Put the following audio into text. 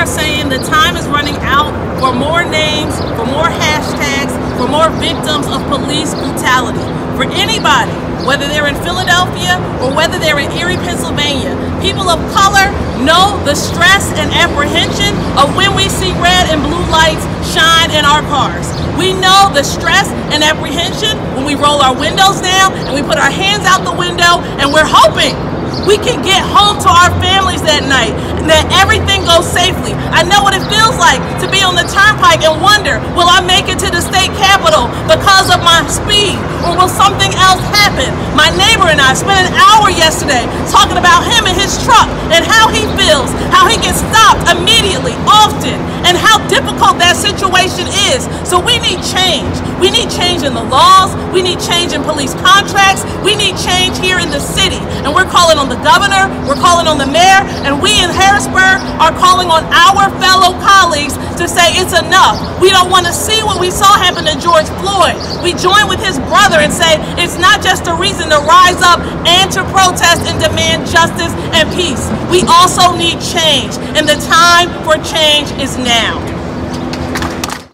are saying the time is running out for more names, for more hashtags, for more victims of police brutality. For anybody, whether they're in Philadelphia or whether they're in Erie, Pennsylvania, people of color know the stress and apprehension of when we see red and blue lights shine in our cars. We know the stress and apprehension when we roll our windows down and we put our hands out the window and we're hoping we can get home to our families that night and that everything goes safely. I know what it feels like to be on the turnpike and wonder, will I make it to the state capitol because of my speed or will something else happen? My neighbor and I spent an hour yesterday talking about him and his truck and how he feels, how he gets stopped immediately, often, and how difficult that situation is. So we need change. We need change in the laws. We need change in police contracts. We need change here in the city. And we're calling on the governor, we're calling on the mayor, and we in Harrisburg are calling on our fellow colleagues to say it's enough. We don't want to see what we saw happen to George Floyd. We join with his brother and say it's not just a reason to rise up and to protest and demand justice and peace. We also need change, and the time for change is now.